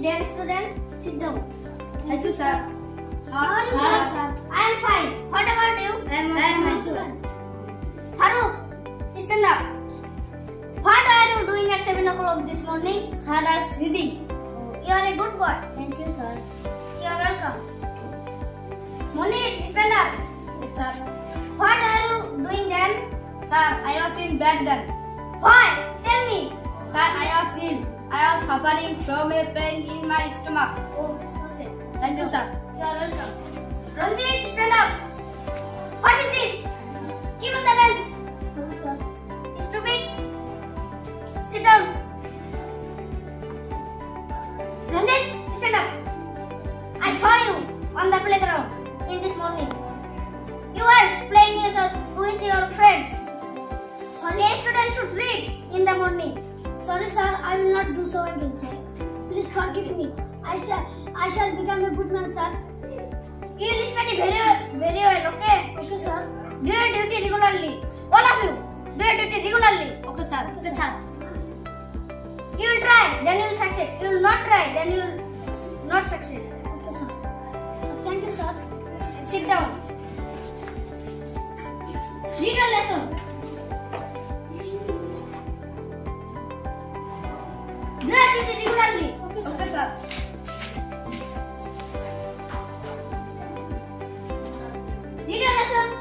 dear students. Sit down. Thank you, sir. How are you, sir? I am fine. What about you? I am I am also also Faruque, stand up. What are you doing at 7 o'clock this morning? Sir, I was reading. You are a good boy. Thank you, sir. You are welcome. Monir, stand up. Yes, sir. What are you doing then? Sir, I was in bed then. Why? I was suffering from a pain in my stomach. Oh, so sad. Thank you, sir. You are welcome. Ranjit, stand up. What is this? Give me the bells. Sorry, sir. Stupid. Sit down. Ranjit, stand up. I saw you on the playground in this morning. You were playing with your, with your friends. Sorry, a student should read in the morning. Sorry, sir. I will not do so again, sir. Please forgive me. I shall, I shall become a good man, sir. You will study very, very well, okay? Okay, sir. Do your duty regularly. All of you, do your duty regularly. Okay, sir. Okay, sir. You will try, then you will succeed. You will not try, then you will not succeed. Okay, sir. So, thank you, sir. Sit down. Read your lesson. Показать. Юлия, начала.